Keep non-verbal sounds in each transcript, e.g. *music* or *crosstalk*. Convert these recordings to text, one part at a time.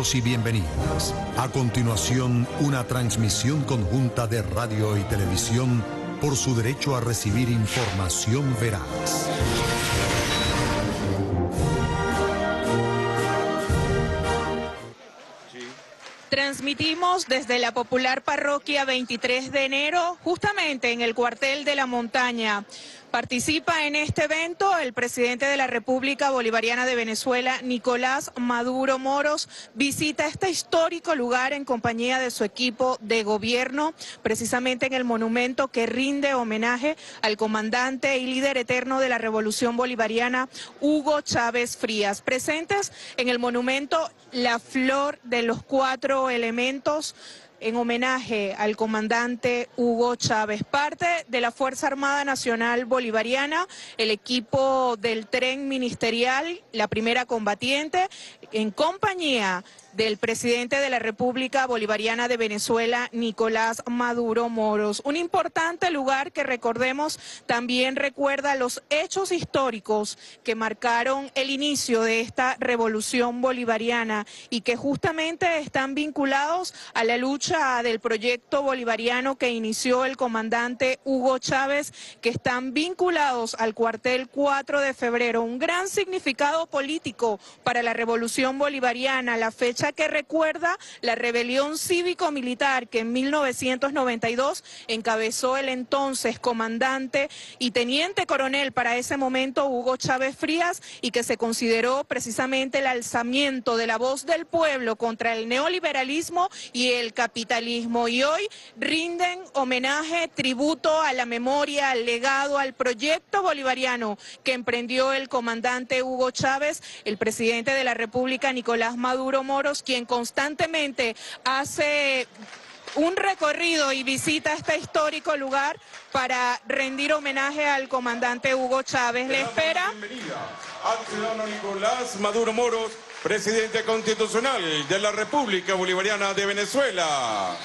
Y bienvenidas. A continuación, una transmisión conjunta de radio y televisión por su derecho a recibir información veraz. Transmitimos desde la popular parroquia 23 de enero, justamente en el cuartel de la montaña. Participa en este evento el presidente de la República Bolivariana de Venezuela, Nicolás Maduro Moros. Visita este histórico lugar en compañía de su equipo de gobierno, precisamente en el monumento que rinde homenaje al comandante y líder eterno de la Revolución Bolivariana, Hugo Chávez Frías. Presentes en el monumento la flor de los cuatro elementos en homenaje al comandante Hugo Chávez. Parte de la Fuerza Armada Nacional Bolivariana, el equipo del tren ministerial, la primera combatiente, en compañía del presidente de la República Bolivariana de Venezuela, Nicolás Maduro Moros. Un importante lugar que recordemos también recuerda los hechos históricos que marcaron el inicio de esta revolución bolivariana y que justamente están vinculados a la lucha del proyecto bolivariano que inició el comandante Hugo Chávez, que están vinculados al cuartel 4 de febrero. Un gran significado político para la revolución bolivariana, la fecha que recuerda la rebelión cívico-militar que en 1992 encabezó el entonces comandante y teniente coronel para ese momento Hugo Chávez Frías y que se consideró precisamente el alzamiento de la voz del pueblo contra el neoliberalismo y el capitalismo. Y hoy rinden homenaje, tributo a la memoria, al legado, al proyecto bolivariano que emprendió el comandante Hugo Chávez, el presidente de la República Nicolás Maduro Moro quien constantemente hace un recorrido y visita este histórico lugar para rendir homenaje al comandante Hugo Chávez. Le espera. Bienvenida al ciudadano Nicolás Maduro Moros, presidente constitucional de la República Bolivariana de Venezuela.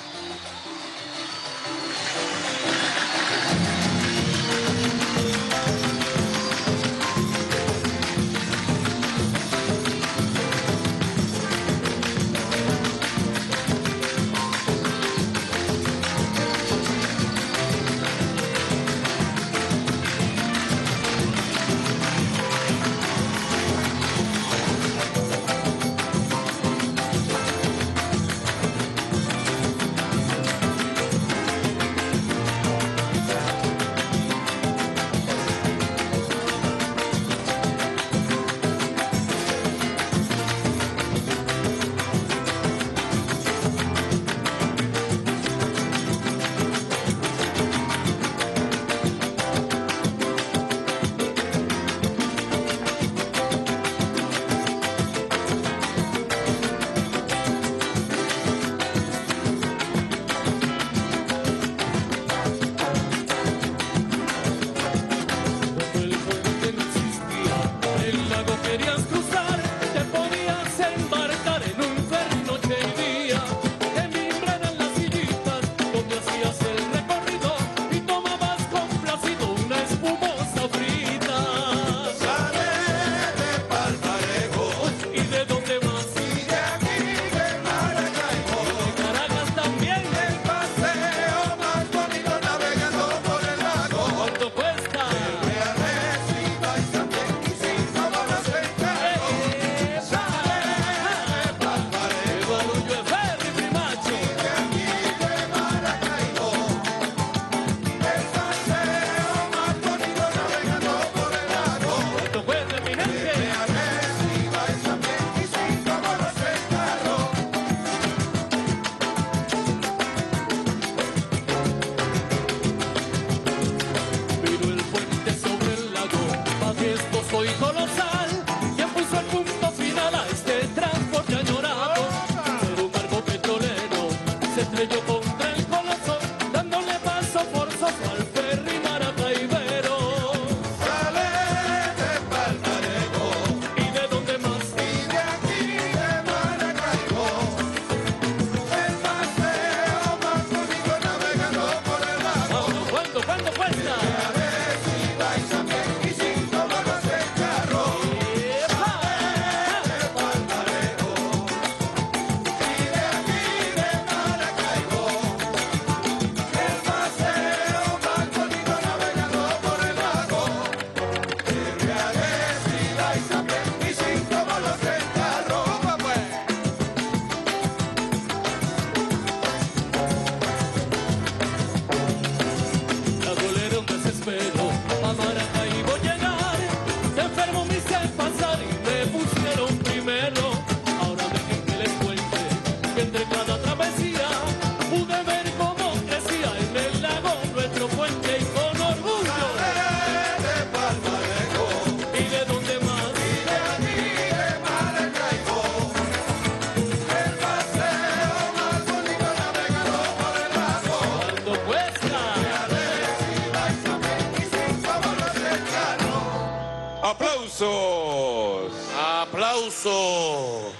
Aplauso.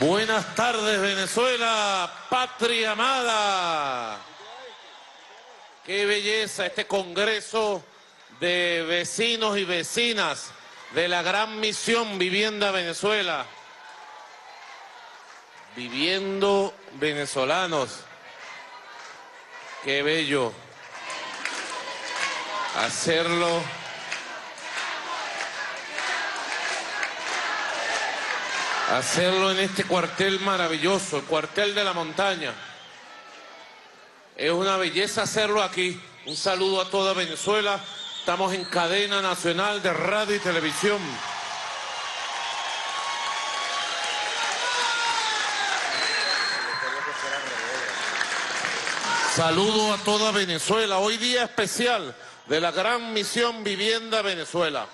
Buenas tardes, Venezuela, patria amada. Qué belleza este congreso de vecinos y vecinas de la gran misión Vivienda Venezuela. Viviendo venezolanos. Qué bello hacerlo. Hacerlo en este cuartel maravilloso, el cuartel de la montaña. Es una belleza hacerlo aquí. Un saludo a toda Venezuela. Estamos en cadena nacional de radio y televisión. Saludo a toda Venezuela. Hoy día especial de la gran misión Vivienda Venezuela.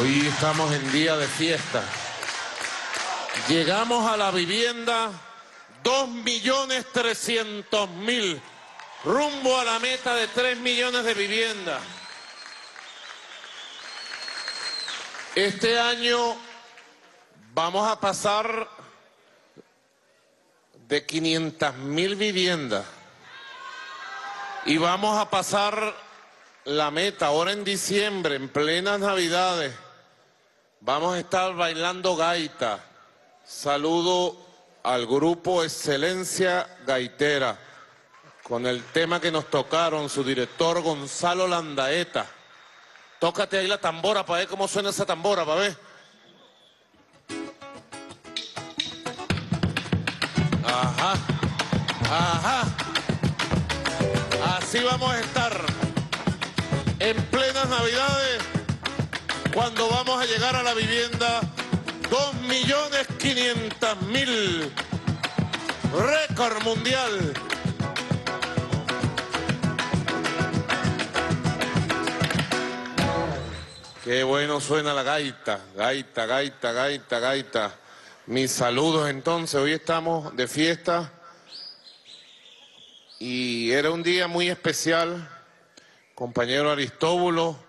Hoy estamos en día de fiesta. Llegamos a la vivienda 2.300.000, rumbo a la meta de 3 millones de viviendas. Este año vamos a pasar de 500.000 viviendas y vamos a pasar la meta ahora en diciembre, en plenas navidades. Vamos a estar bailando gaita. Saludo al grupo Excelencia Gaitera con el tema que nos tocaron su director Gonzalo Landaeta. Tócate ahí la tambora para ver cómo suena esa tambora, para ver. Ajá, ajá. Así vamos a estar en plenas navidades cuando vamos a llegar a la vivienda 2.500.000. Récord mundial. Qué bueno suena la gaita, gaita, gaita, gaita, gaita. Mis saludos entonces, hoy estamos de fiesta y era un día muy especial, compañero Aristóbulo,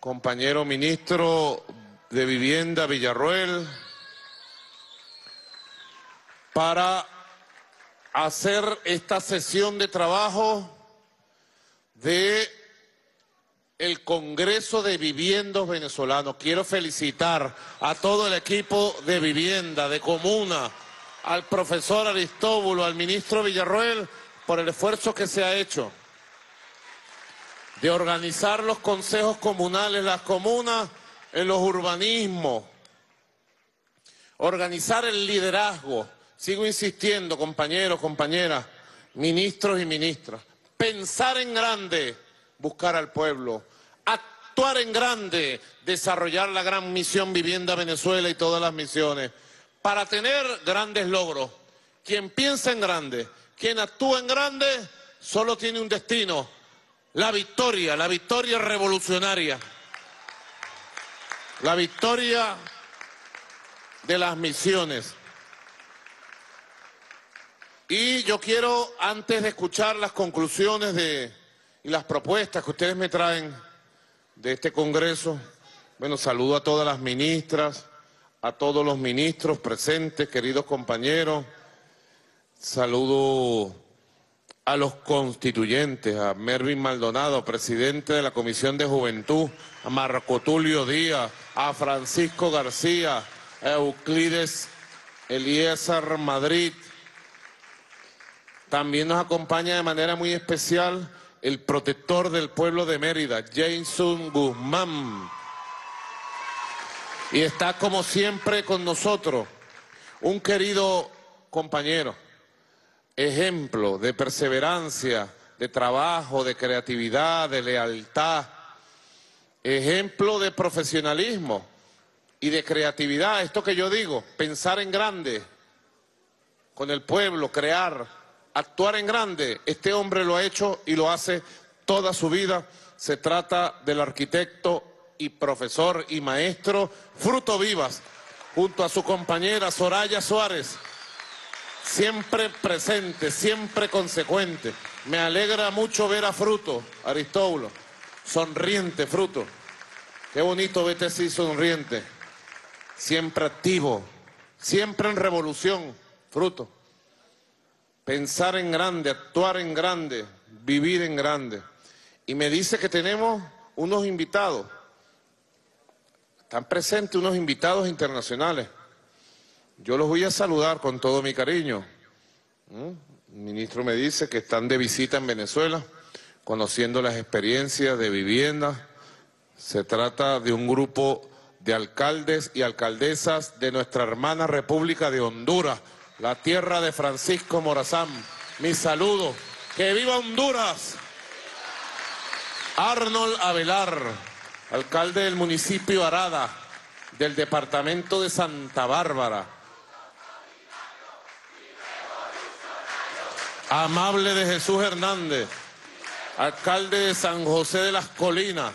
compañero ministro de Vivienda Villarruel, para hacer esta sesión de trabajo de el Congreso de Viviendas Venezolanos. Quiero felicitar a todo el equipo de vivienda, de comuna, al profesor Aristóbulo, al ministro Villarroel, por el esfuerzo que se ha hecho de organizar los consejos comunales, las comunas, en los urbanismos, organizar el liderazgo. Sigo insistiendo, compañeros, compañeras, ministros y ministras, pensar en grande buscar al pueblo, actuar en grande, desarrollar la gran misión Vivienda Venezuela y todas las misiones, para tener grandes logros. Quien piensa en grande, quien actúa en grande, solo tiene un destino, la victoria, la victoria revolucionaria, la victoria de las misiones. Y yo quiero, antes de escuchar las conclusiones de y las propuestas que ustedes me traen de este Congreso. Bueno, saludo a todas las ministras, a todos los ministros presentes, queridos compañeros. Saludo a los constituyentes, a Mervin Maldonado, presidente de la Comisión de Juventud, a Marco Tulio Díaz, a Francisco García, a Euclides Eliezer Madrid. También nos acompaña de manera muy especial el protector del pueblo de Mérida, Jason Guzmán. Y está como siempre con nosotros un querido compañero, ejemplo de perseverancia, de trabajo, de creatividad, de lealtad, ejemplo de profesionalismo y de creatividad. Esto que yo digo, pensar en grande, con el pueblo, crear, actuar en grande. Este hombre lo ha hecho y lo hace toda su vida. Se trata del arquitecto y profesor y maestro Fruto Vivas, junto a su compañera Soraya Suárez, siempre presente, siempre consecuente. Me alegra mucho ver a Fruto, Aristóbulo, sonriente Fruto. Qué bonito verte así sonriente, siempre activo, siempre en revolución, Fruto. Pensar en grande, actuar en grande, vivir en grande. Y me dice que tenemos unos invitados. Están presentes unos invitados internacionales. Yo los voy a saludar con todo mi cariño. ¿Mm? El ministro me dice que están de visita en Venezuela, conociendo las experiencias de vivienda. Se trata de un grupo de alcaldes y alcaldesas de nuestra hermana República de Honduras, la tierra de Francisco Morazán. Mi saludo. ¡Que viva Honduras! Arnold Avelar, alcalde del municipio Arada, del departamento de Santa Bárbara. Amable de Jesús Hernández, alcalde de San José de las Colinas,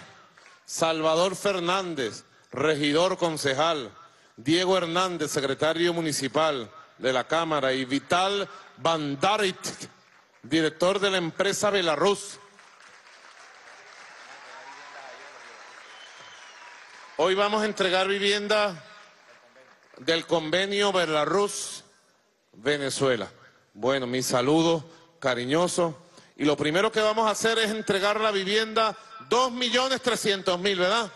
Salvador Fernández, regidor concejal, Diego Hernández, secretario municipal de la Cámara, y Vital Bandarit, director de la empresa Belarus. Hoy vamos a entregar vivienda del convenio Belarus-Venezuela. Bueno, mi saludo cariñoso. Y lo primero que vamos a hacer es entregar la vivienda, dos millones trescientos mil, ¿verdad?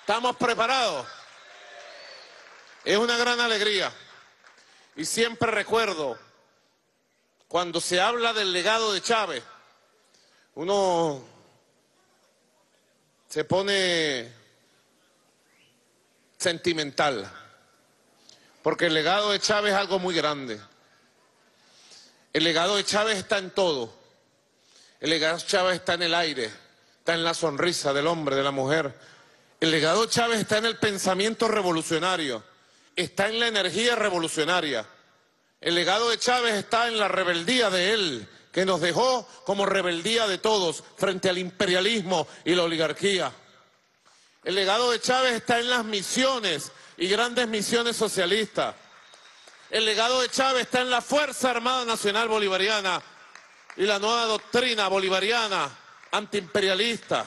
¿Estamos preparados? Es una gran alegría. Y siempre recuerdo, cuando se habla del legado de Chávez, uno se pone sentimental, porque el legado de Chávez es algo muy grande. El legado de Chávez está en todo. El legado de Chávez está en el aire, está en la sonrisa del hombre, de la mujer. El legado de Chávez está en el pensamiento revolucionario, está en la energía revolucionaria. El legado de Chávez está en la rebeldía de él, que nos dejó como rebeldía de todos frente al imperialismo y la oligarquía. El legado de Chávez está en las misiones y grandes misiones socialistas. El legado de Chávez está en la Fuerza Armada Nacional Bolivariana y la nueva doctrina bolivariana antiimperialista.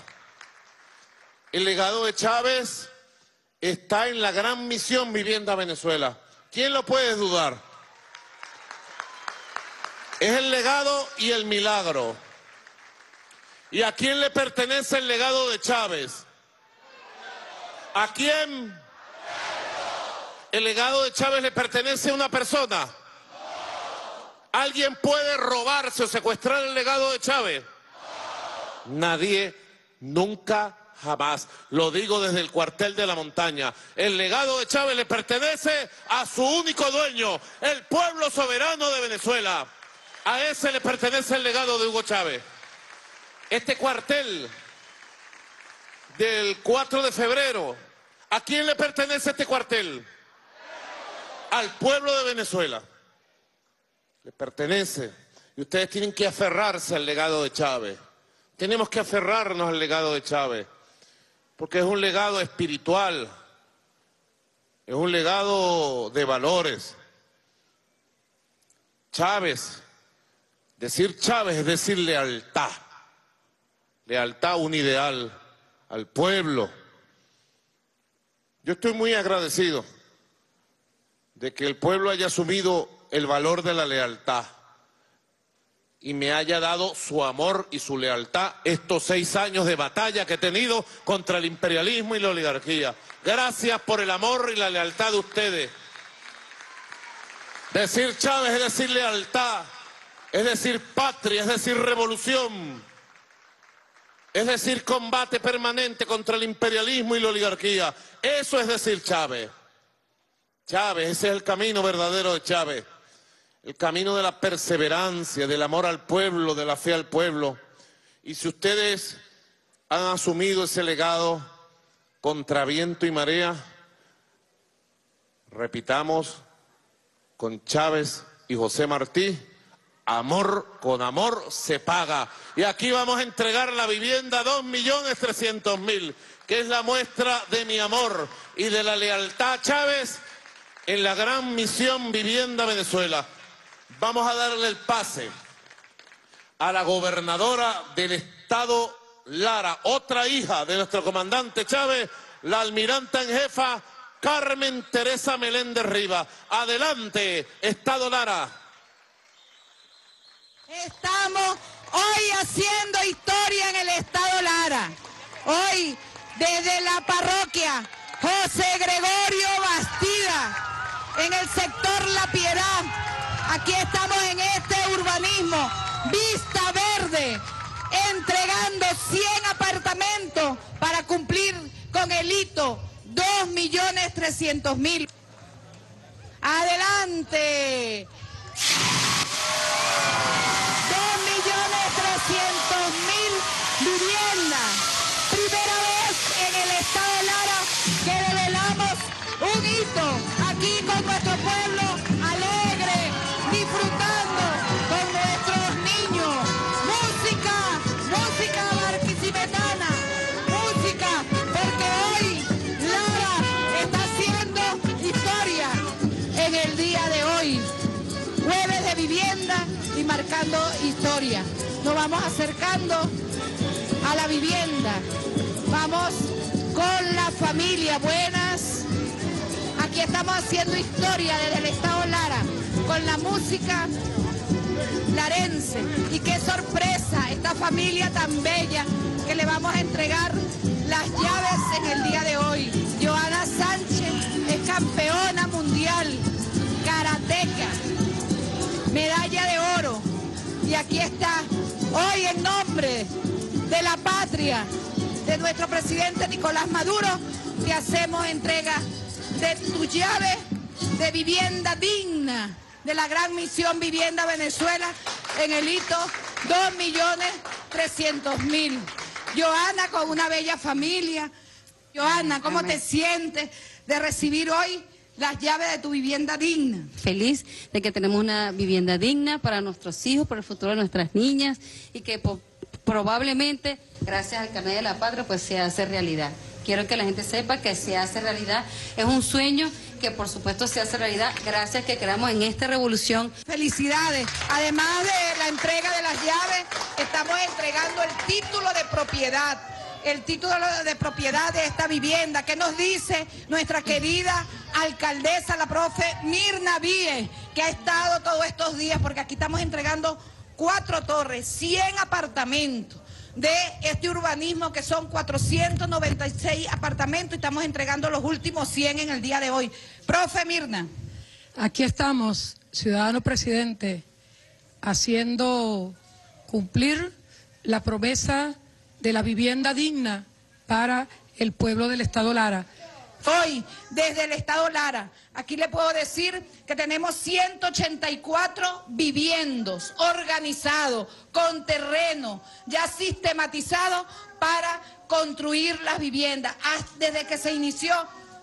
El legado de Chávez está en la gran misión Vivienda Venezuela. ¿Quién lo puede dudar? Es el legado y el milagro. ¿Y a quién le pertenece el legado de Chávez? ¿A quién? ¿El legado de Chávez le pertenece a una persona? ¿Alguien puede robarse o secuestrar el legado de Chávez? Nadie, nunca, jamás. Lo digo desde el cuartel de la montaña. El legado de Chávez le pertenece a su único dueño, el pueblo soberano de Venezuela. A ese le pertenece el legado de Hugo Chávez. Este cuartel del 4 de febrero, ¿a quién le pertenece este cuartel? Al pueblo de Venezuela. Le pertenece. Y ustedes tienen que aferrarse al legado de Chávez. Tenemos que aferrarnos al legado de Chávez. Porque es un legado espiritual. Es un legado de valores. Chávez. Decir Chávez es decir lealtad. Lealtad un ideal al pueblo. Yo estoy muy agradecido de que el pueblo haya asumido el valor de la lealtad y me haya dado su amor y su lealtad estos seis años de batalla que he tenido contra el imperialismo y la oligarquía. Gracias por el amor y la lealtad de ustedes. Decir Chávez es decir lealtad, es decir patria, es decir revolución, es decir combate permanente contra el imperialismo y la oligarquía. Eso es decir Chávez. Chávez, ese es el camino verdadero de Chávez. El camino de la perseverancia, del amor al pueblo, de la fe al pueblo. Y si ustedes han asumido ese legado contra viento y marea, repitamos con Chávez y José Martí, amor con amor se paga. Y aquí vamos a entregar la vivienda trescientos mil, que es la muestra de mi amor y de la lealtad Chávez en la gran misión Vivienda Venezuela. Vamos a darle el pase a la gobernadora del estado Lara, otra hija de nuestro comandante Chávez, la almiranta en jefa Carmen Teresa Meléndez Riva. Adelante, Estado Lara. Estamos hoy haciendo historia en el Estado Lara. Hoy, desde la parroquia José Gregorio Bastida, en el sector La Piedad, aquí estamos en este urbanismo, Vista Verde, entregando 100 apartamentos para cumplir con el hito 2.300.000. Adelante. Y marcando historia. Nos vamos acercando a la vivienda. Vamos con la familia. Buenas. Aquí estamos haciendo historia desde el Estado Lara, con la música larense. Y qué sorpresa, esta familia tan bella que le vamos a entregar las llaves en el día de hoy. Joana Sánchez es campeona mundial, karateca, medalla de oro. Y aquí está, hoy en nombre de la patria, de nuestro presidente Nicolás Maduro, te hacemos entrega de tu llave de vivienda digna de la gran misión Vivienda Venezuela en el hito 2.300.000. Joana con una bella familia. Joana, ¿cómo te sientes de recibir hoy las llaves de tu vivienda digna? feliz de que tenemos una vivienda digna para nuestros hijos, para el futuro de nuestras niñas y que probablemente, gracias al carnet de la patria, pues se hace realidad. Quiero que la gente sepa que se hace realidad. Es un sueño que por supuesto se hace realidad gracias a que creamos en esta revolución Felicidades. Además de la entrega de las llaves, estamos entregando el título de propiedad. El título de propiedad de esta vivienda. ¿Qué nos dice nuestra querida alcaldesa, la profe Mirna Víez, que ha estado todos estos días? Porque aquí estamos entregando cuatro torres, 100 apartamentos de este urbanismo que son 496 apartamentos y estamos entregando los últimos 100 en el día de hoy. Profe Mirna. Aquí estamos, ciudadano presidente, haciendo cumplir la promesa de la vivienda digna para el pueblo del Estado Lara. Hoy, desde el Estado Lara, aquí le puedo decir que tenemos 184 viviendos organizados, con terreno, ya sistematizados para construir las viviendas. Ah, Desde que se inició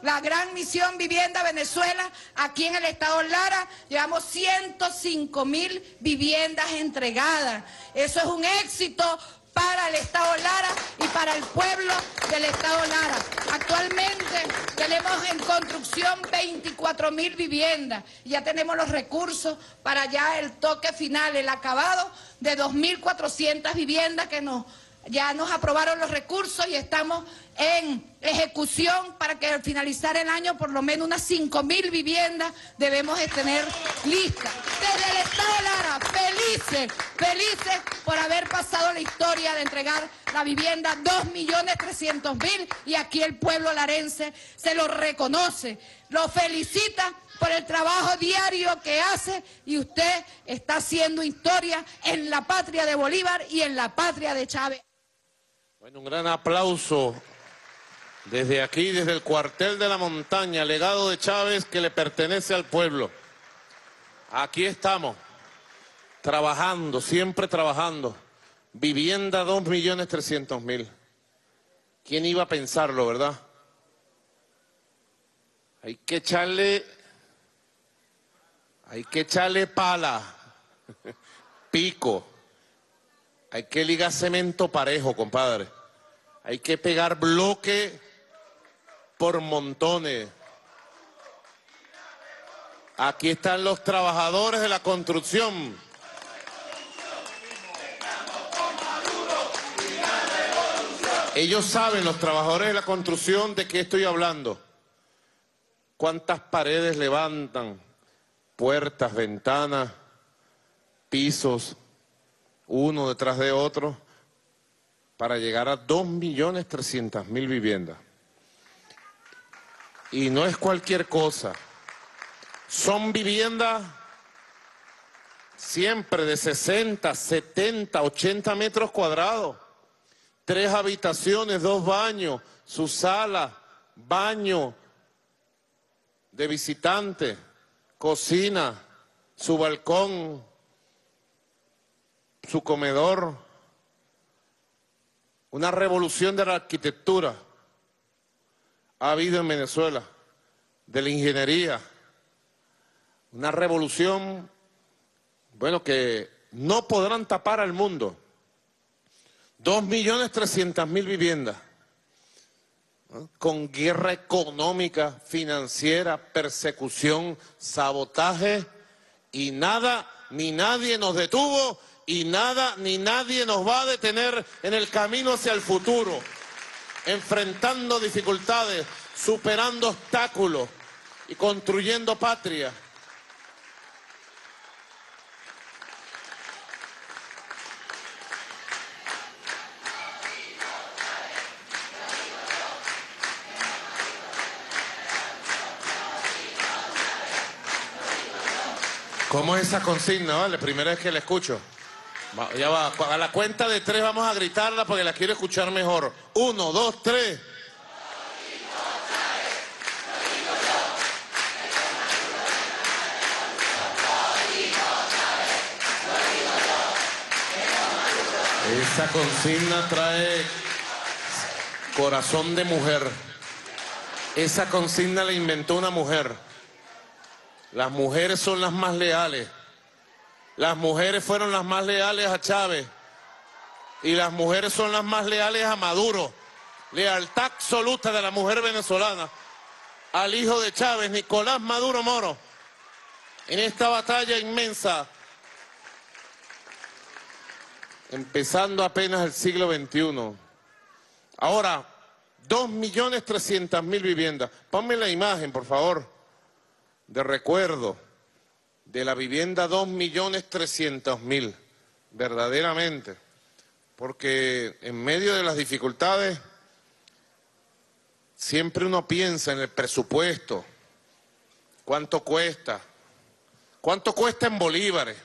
la gran misión Vivienda Venezuela, aquí en el Estado Lara, llevamos 105 mil viviendas entregadas. Eso es un éxito para el Estado Lara y para el pueblo del Estado Lara. Actualmente tenemos en construcción 24 mil viviendas ya tenemos los recursos para ya el toque final, el acabado de 2.400 viviendas que nos ya nos aprobaron los recursos y estamos en ejecución para que al finalizar el año por lo menos unas 5 mil viviendas debemos de tener listas. Desde el Estado Lara, felices, felices por haber pasado la historia de entregar la vivienda 2.300.000 y aquí el pueblo larense se lo reconoce, lo felicita por el trabajo diario que hace y usted está haciendo historia en la patria de Bolívar y en la patria de Chávez. Bueno, un gran aplauso desde aquí, desde el cuartel de la montaña, legado de Chávez que le pertenece al pueblo. Aquí estamos, trabajando, siempre trabajando. Vivienda 2.300.000. ¿Quién iba a pensarlo, verdad? Hay que echarle, hay que echarle pala, *laughs* pico. Hay que ligar cemento parejo, compadre. Hay que pegar bloque por montones. Aquí están los trabajadores de la construcción. Ellos saben, los trabajadores de la construcción, de qué estoy hablando. Cuántas paredes levantan, puertas, ventanas, pisos, uno detrás de otro, para llegar a 2.300.000 viviendas. Y no es cualquier cosa. Son viviendas siempre de 60, 70, 80 metros cuadrados. Tres habitaciones, dos baños, su sala, baño de visitante, cocina, su balcón, su comedor. Una revolución de la arquitectura ha habido en Venezuela, de la ingeniería. Una revolución, bueno, que no podrán tapar al mundo. Dos millones trescientas mil viviendas, con guerra económica, financiera, persecución, sabotaje, y nada ni nadie nos detuvo y nada ni nadie nos va a detener en el camino hacia el futuro, enfrentando dificultades, superando obstáculos y construyendo patria. ¿Cómo es esa consigna, vale? Primera vez que la escucho. Ya va, a la cuenta de tres vamos a gritarla porque la quiero escuchar mejor. Uno, dos, tres. Esa consigna trae corazón de mujer. Esa consigna la inventó una mujer. Las mujeres son las más leales. Las mujeres fueron las más leales a Chávez. Y las mujeres son las más leales a Maduro. Lealtad absoluta de la mujer venezolana al hijo de Chávez, Nicolás Maduro Moro, en esta batalla inmensa, empezando apenas el siglo XXI. Ahora, dos millones trescientas mil viviendas. Ponme la imagen, por favor de recuerdo de la vivienda 2.300.000, verdaderamente, porque en medio de las dificultades siempre uno piensa en el presupuesto, cuánto cuesta, cuánto cuesta en bolívares,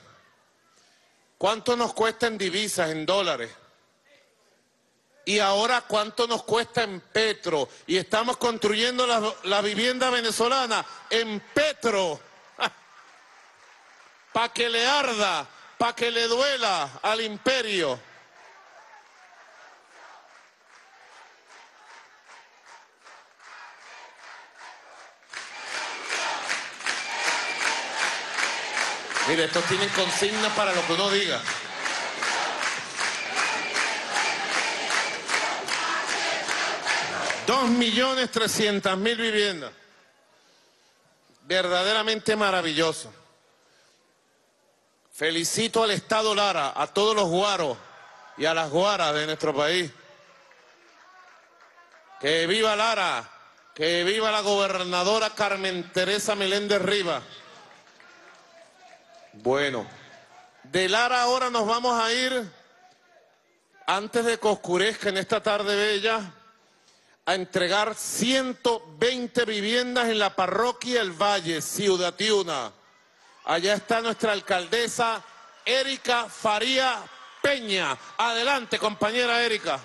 cuánto nos cuesta en divisas, en dólares. Y ahora cuánto nos cuesta en Petro. Y estamos construyendo la, vivienda venezolana en Petro. Para que le arda, para que le duela al imperio. Mire, estos tienen consignas para lo que uno diga. Dos millones trescientas mil viviendas. Verdaderamente maravilloso. Felicito al Estado Lara, a todos los guaros y a las guaras de nuestro país. Que viva Lara, que viva la gobernadora Carmen Teresa Meléndez Rivas. Bueno, de Lara ahora nos vamos a ir, antes de que oscurezca en esta tarde bella, a entregar 120 viviendas en la parroquia El Valle, Ciudad Tiuna. Allá está nuestra alcaldesa Erika Faría Peña. Adelante, compañera Erika.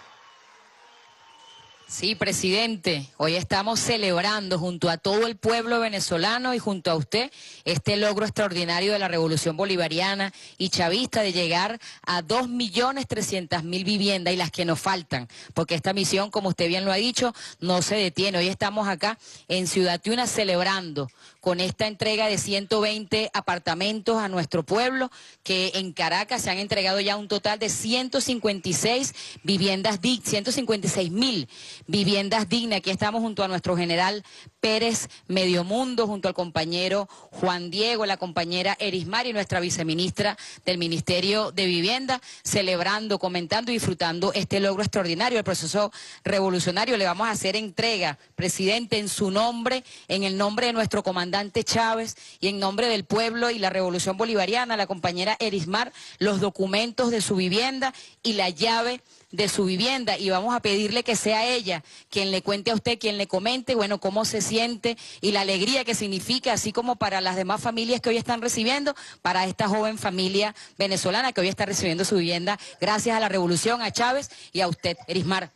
Sí, presidente, hoy estamos celebrando junto a todo el pueblo venezolano y junto a usted este logro extraordinario de la revolución bolivariana y chavista de llegar a dos millones trescientas mil viviendas y las que nos faltan, porque esta misión, como usted bien lo ha dicho, no se detiene. Hoy estamos acá en Ciudad Tiuna celebrando con esta entrega de 120 apartamentos a nuestro pueblo, que en Caracas se han entregado ya un total de 156 viviendas, 156 mil viviendas dignas. Aquí estamos junto a nuestro general Pérez Mediomundo, junto al compañero Juan Diego, la compañera Erismar y nuestra viceministra del Ministerio de Vivienda, celebrando, comentando y disfrutando este logro extraordinario, el proceso revolucionario. Le vamos a hacer entrega, presidente, en su nombre, en el nombre de nuestro comandante Chávez y en nombre del pueblo y la revolución bolivariana, la compañera Erismar, los documentos de su vivienda y la llave de su vivienda y vamos a pedirle que sea ella quien le cuente a usted, quien le comente, bueno, cómo se siente y la alegría que significa, así como para las demás familias que hoy están recibiendo, para esta joven familia venezolana que hoy está recibiendo su vivienda gracias a la revolución, a Chávez y a usted, Erismar.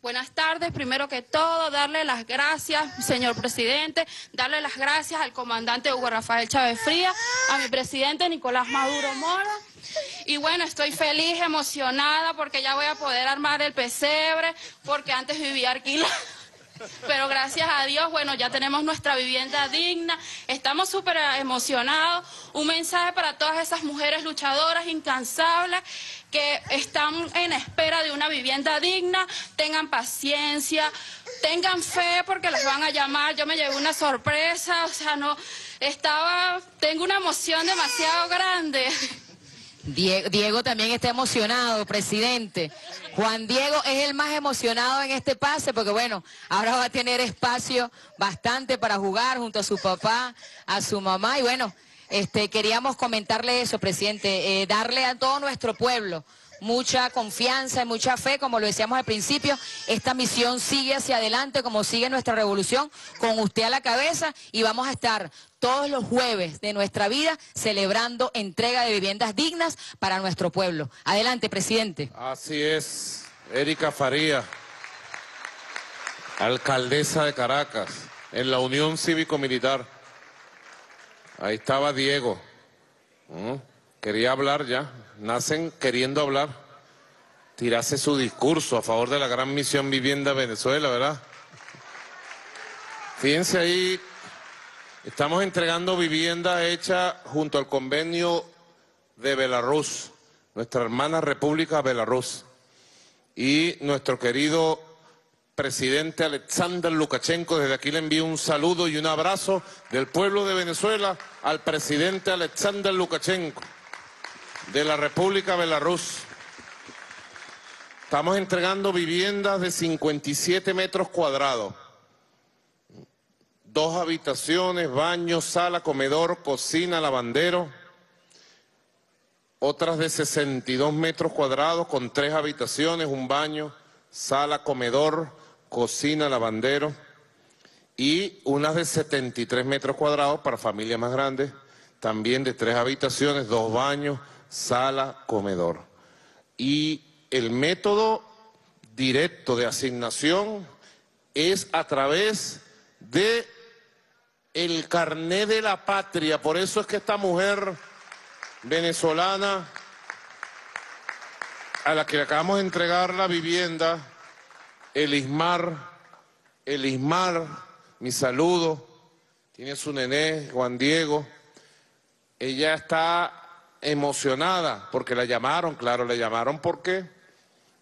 Buenas tardes. Primero que todo, darle las gracias, señor presidente, darle las gracias al comandante Hugo Rafael Chávez Fría, a mi presidente Nicolás Maduro Mora. Y bueno, estoy feliz, emocionada, porque ya voy a poder armar el pesebre, porque antes vivía alquilada. Pero gracias a Dios, bueno, ya tenemos nuestra vivienda digna, estamos súper emocionados. Un mensaje para todas esas mujeres luchadoras, incansables, que están en espera de una vivienda digna, tengan paciencia, tengan fe porque las van a llamar. Yo me llevé una sorpresa, o sea, no, estaba, tengo una emoción demasiado grande. Diego, también está emocionado, presidente. Juan Diego es el más emocionado en este pase porque bueno, ahora va a tener espacio bastante para jugar junto a su papá, a su mamá. Y bueno, este, queríamos comentarle eso, presidente, eh, darle a todo nuestro pueblo mucha confianza y mucha fe, como lo decíamos al principio, esta misión sigue hacia adelante, como sigue nuestra revolución, con usted a la cabeza y vamos a estar todos los jueves de nuestra vida celebrando entrega de viviendas dignas para nuestro pueblo. Adelante, presidente. Así es, Erika Faría, alcaldesa de Caracas, en la Unión Cívico-Militar. Ahí estaba Diego. Mm, quería hablar ya. Nacen queriendo hablar. Tirase su discurso a favor de la gran misión Vivienda Venezuela, ¿verdad? Fíjense ahí, estamos entregando vivienda hecha junto al convenio de Belarus, nuestra hermana República Belarus. Y nuestro querido presidente Alexander Lukashenko. Desde aquí le envío un saludo y un abrazo del pueblo de Venezuela al presidente Alexander Lukashenko de la República Belarus. Estamos entregando viviendas de 57 metros cuadrados. Dos habitaciones, baño, sala, comedor, cocina, lavandero. Otras de 62 metros cuadrados con tres habitaciones, un baño, sala, comedor, cocina, lavandero y unas de 73 metros cuadrados para familias más grandes, también de tres habitaciones, dos baños, sala, comedor. Y el método directo de asignación es a través de el carné de la patria. Por eso es que esta mujer venezolana a la que le acabamos de entregar la vivienda Elismar, Elismar, mi saludo, tiene su nené, Juan Diego. Ella está emocionada porque la llamaron, claro, le llamaron porque,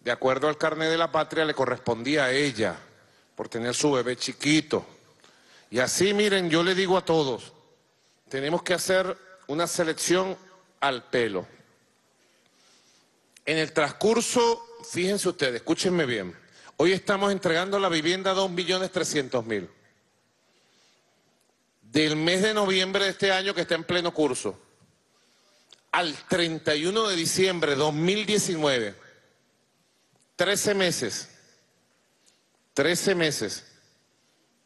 de acuerdo al carnet de la patria, le correspondía a ella por tener su bebé chiquito. Y así, miren, yo le digo a todos, tenemos que hacer una selección al pelo. En el transcurso, fíjense ustedes, escúchenme bien, Hoy estamos entregando la vivienda a 2.300.000. Del mes de noviembre de este año que está en pleno curso al 31 de diciembre de 2019, 13 meses, 13 meses,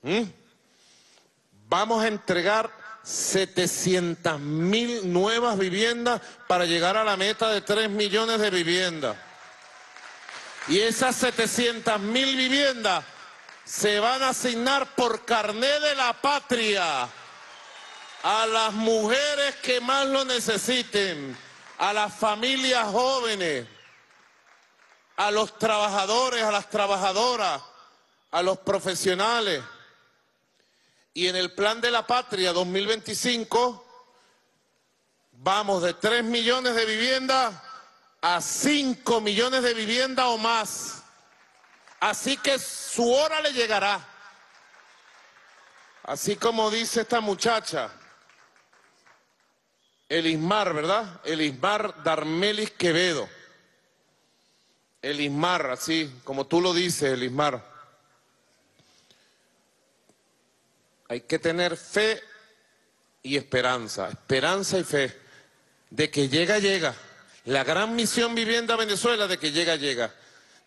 ¿Mm? Vamos a entregar 700.000 nuevas viviendas para llegar a la meta de 3 millones de viviendas. Y esas 700 mil viviendas se van a asignar por carné de la patria a las mujeres que más lo necesiten, a las familias jóvenes, a los trabajadores, a las trabajadoras, a los profesionales. Y en el plan de la patria 2025 vamos de 3 millones de viviendas a 5 millones de viviendas o más. Así que su hora le llegará. Así como dice esta muchacha, Elismar, ¿verdad? Elismar Darmelis Quevedo. Elismar, así como tú lo dices, Elismar. Hay que tener fe y esperanza, esperanza y fe de que llega, llega. La gran misión vivienda Venezuela de que llega, llega.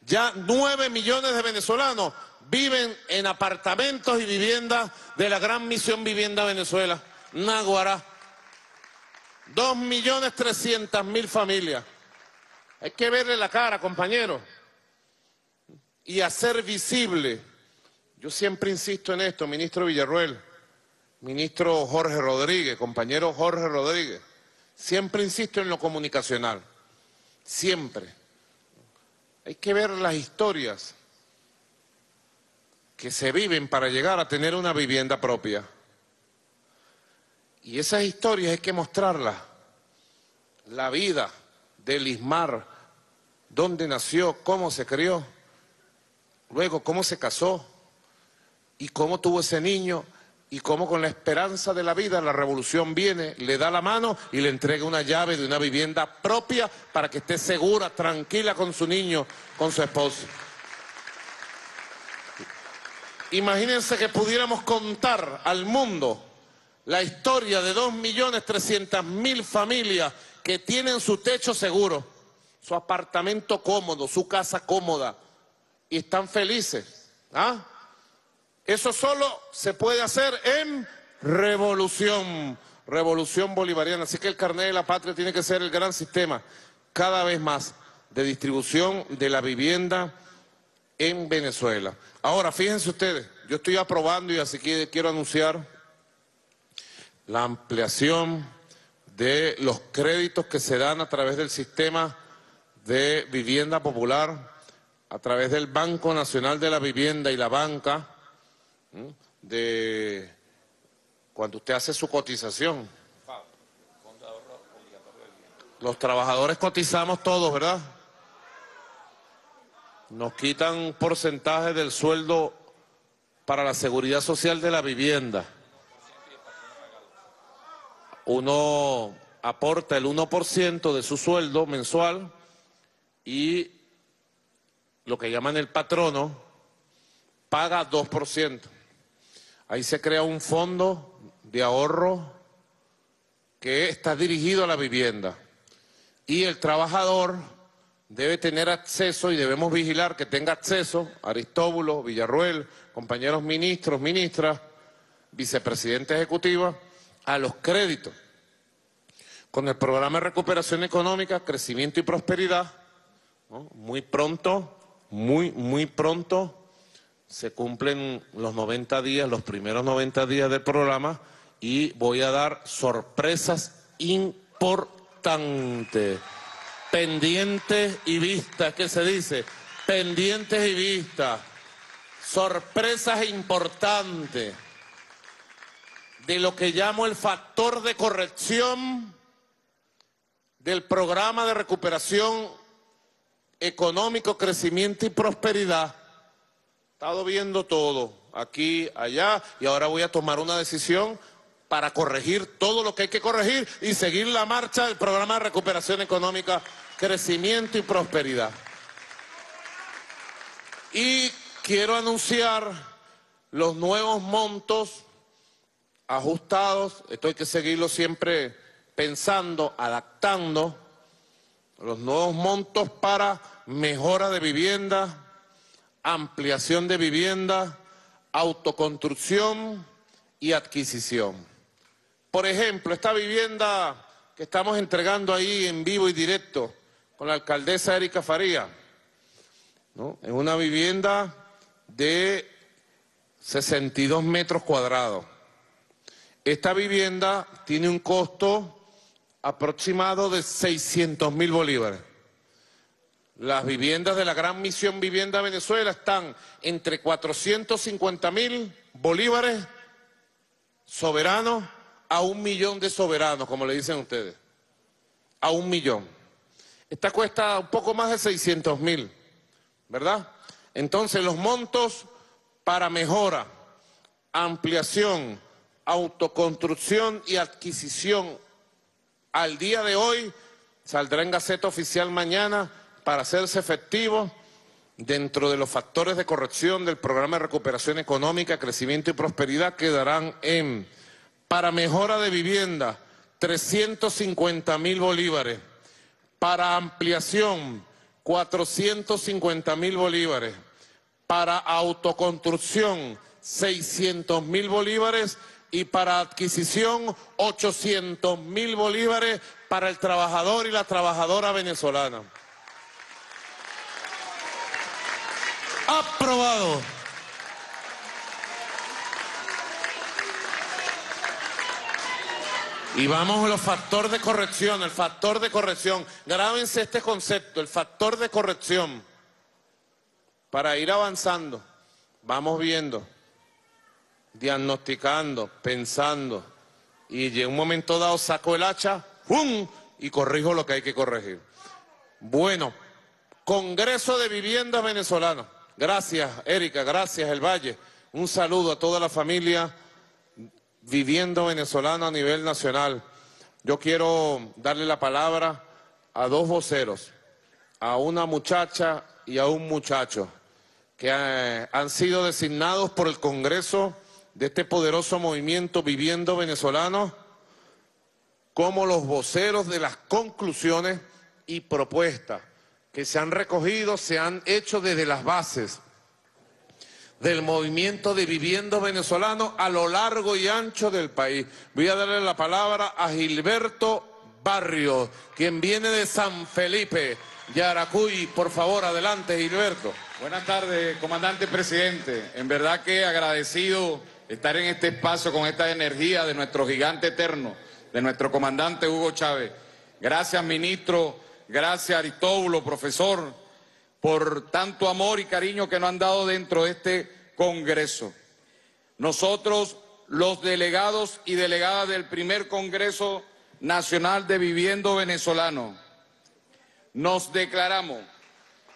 Ya nueve millones de venezolanos viven en apartamentos y viviendas de la gran misión vivienda Venezuela. Naguará. Dos millones trescientas mil familias. Hay que verle la cara, compañero. Y hacer visible. Yo siempre insisto en esto, ministro Villarruel, ministro Jorge Rodríguez, compañero Jorge Rodríguez. Siempre insisto en lo comunicacional. Siempre. Hay que ver las historias que se viven para llegar a tener una vivienda propia. Y esas historias hay que mostrarlas. La vida del Ismar, dónde nació, cómo se crió, luego cómo se casó y cómo tuvo ese niño y cómo con la esperanza de la vida la revolución viene, le da la mano y le entrega una llave de una vivienda propia para que esté segura, tranquila con su niño, con su esposo. Imagínense que pudiéramos contar al mundo la historia de 2.300.000 familias que tienen su techo seguro, su apartamento cómodo, su casa cómoda y están felices. ¿ah? Eso solo se puede hacer en revolución, revolución bolivariana. Así que el carnet de la patria tiene que ser el gran sistema cada vez más de distribución de la vivienda en Venezuela. Ahora, fíjense ustedes, yo estoy aprobando y así que quiero anunciar la ampliación de los créditos que se dan a través del sistema de vivienda popular, a través del Banco Nacional de la Vivienda y la banca, de cuando usted hace su cotización. Los trabajadores cotizamos todos, ¿verdad? Nos quitan porcentaje del sueldo para la seguridad social de la vivienda. Uno aporta el 1% de su sueldo mensual y lo que llaman el patrono paga 2%. Ahí se crea un fondo de ahorro que está dirigido a la vivienda. Y el trabajador debe tener acceso y debemos vigilar que tenga acceso, Aristóbulo, Villarruel, compañeros ministros, ministras, vicepresidenta ejecutiva, a los créditos. Con el programa de recuperación económica, crecimiento y prosperidad, muy pronto, muy, muy pronto, se cumplen los 90 días, los primeros 90 días del programa y voy a dar sorpresas importantes. Pendientes y vistas, ¿qué se dice? Pendientes y vistas. Sorpresas importantes de lo que llamo el factor de corrección del programa de recuperación económico, crecimiento y prosperidad estado viendo todo, aquí, allá, y ahora voy a tomar una decisión para corregir todo lo que hay que corregir y seguir la marcha del programa de recuperación económica, crecimiento y prosperidad. Y quiero anunciar los nuevos montos ajustados, esto hay que seguirlo siempre pensando, adaptando, los nuevos montos para mejora de vivienda, ampliación de vivienda, autoconstrucción y adquisición. Por ejemplo, esta vivienda que estamos entregando ahí en vivo y directo con la alcaldesa Erika Faría, es una vivienda de 62 metros cuadrados. Esta vivienda tiene un costo aproximado de 600 mil bolívares. Las viviendas de la Gran Misión Vivienda Venezuela están entre 450 mil bolívares soberanos a un millón de soberanos, como le dicen ustedes. A un millón. Esta cuesta un poco más de 600 mil, ¿verdad? Entonces los montos para mejora, ampliación, autoconstrucción y adquisición al día de hoy saldrá en Gaceta Oficial mañana para hacerse efectivo dentro de los factores de corrección del programa de recuperación económica, crecimiento y prosperidad quedarán en para mejora de vivienda 350 mil bolívares, para ampliación 450 mil bolívares, para autoconstrucción 600 mil bolívares. Y para adquisición 800 mil bolívares para el trabajador y la trabajadora venezolana. Aprobado. Y vamos a los factores de corrección, el factor de corrección. Grábense este concepto, el factor de corrección. Para ir avanzando, vamos viendo, diagnosticando, pensando. Y en un momento dado saco el hacha, ¡pum! y corrijo lo que hay que corregir. Bueno, Congreso de Vivienda Venezolana. Gracias, Erika, gracias, El Valle. Un saludo a toda la familia viviendo venezolano a nivel nacional. Yo quiero darle la palabra a dos voceros, a una muchacha y a un muchacho, que eh, han sido designados por el Congreso de este poderoso movimiento Viviendo Venezolano como los voceros de las conclusiones y propuestas que se han recogido, se han hecho desde las bases del movimiento de viviendo venezolano a lo largo y ancho del país. Voy a darle la palabra a Gilberto Barrio, quien viene de San Felipe, Yaracuy. Por favor, adelante, Gilberto. Buenas tardes, comandante presidente. En verdad que agradecido estar en este espacio con esta energía de nuestro gigante eterno, de nuestro comandante Hugo Chávez. Gracias, ministro. Gracias, Aristóbulo, profesor por tanto amor y cariño que nos han dado dentro de este Congreso. Nosotros, los delegados y delegadas del primer Congreso Nacional de Viviendo Venezolano, nos declaramos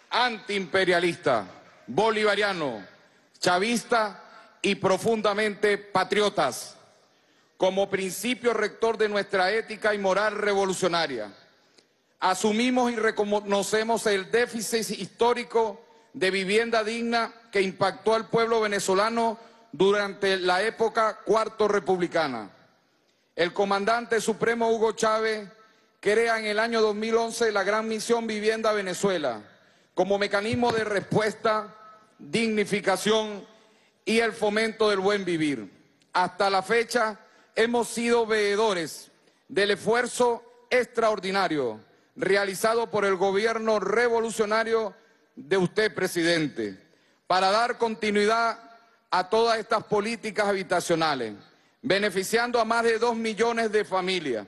antiimperialista, bolivariano, chavista y profundamente patriotas, como principio rector de nuestra ética y moral revolucionaria asumimos y reconocemos el déficit histórico de vivienda digna que impactó al pueblo venezolano durante la época cuarto republicana. El comandante supremo Hugo Chávez crea en el año 2011 la gran misión Vivienda Venezuela como mecanismo de respuesta, dignificación y el fomento del buen vivir. Hasta la fecha hemos sido veedores del esfuerzo extraordinario realizado por el gobierno revolucionario de usted, presidente, para dar continuidad a todas estas políticas habitacionales, beneficiando a más de dos millones de familias.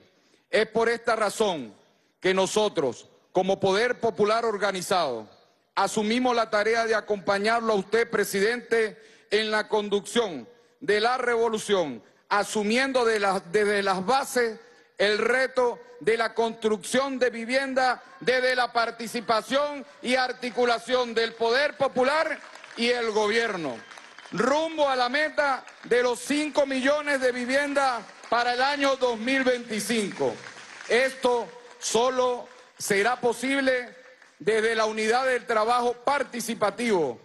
Es por esta razón que nosotros, como Poder Popular Organizado, asumimos la tarea de acompañarlo a usted, presidente, en la conducción de la revolución, asumiendo desde las bases el reto de la construcción de vivienda desde la participación y articulación del poder popular y el gobierno, rumbo a la meta de los 5 millones de viviendas para el año 2025. Esto solo será posible desde la unidad del trabajo participativo,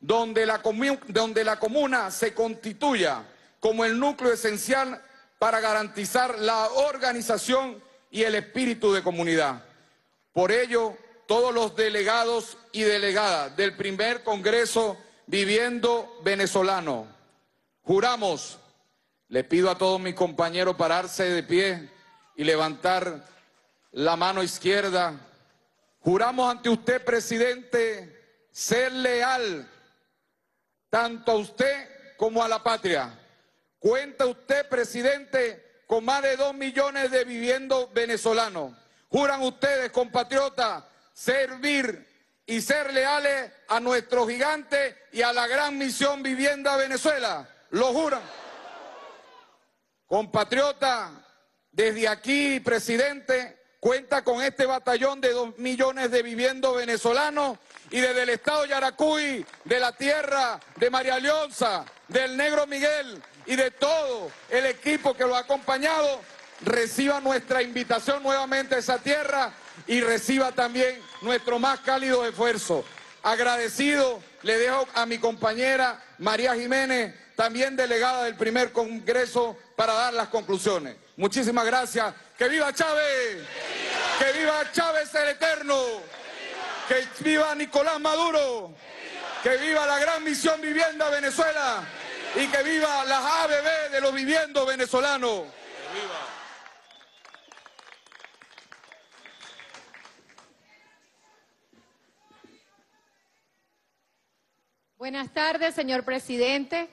donde la, donde la comuna se constituya como el núcleo esencial para garantizar la organización y el espíritu de comunidad. Por ello, todos los delegados y delegadas del primer Congreso Viviendo Venezolano, juramos, le pido a todos mis compañeros pararse de pie y levantar la mano izquierda, juramos ante usted, presidente, ser leal tanto a usted como a la patria. Cuenta usted, presidente, con más de dos millones de viviendos venezolanos. Juran ustedes, compatriotas, servir y ser leales a nuestro gigante y a la gran misión Vivienda Venezuela. ¿Lo juran? Compatriota, desde aquí, presidente, cuenta con este batallón de dos millones de viviendos venezolanos y desde el estado Yaracuy, de la tierra de María Leonza, del Negro Miguel y de todo el equipo que lo ha acompañado, reciba nuestra invitación nuevamente a esa tierra y reciba también nuestro más cálido esfuerzo. Agradecido le dejo a mi compañera María Jiménez, también delegada del primer Congreso, para dar las conclusiones. Muchísimas gracias. ¡Que viva Chávez! ¡Que viva Chávez el Eterno! ¡Que viva Nicolás Maduro! ¡Que viva la gran misión Vivienda Venezuela! ¡Y que viva las ABB de los viviendos venezolanos! Buenas tardes, señor presidente.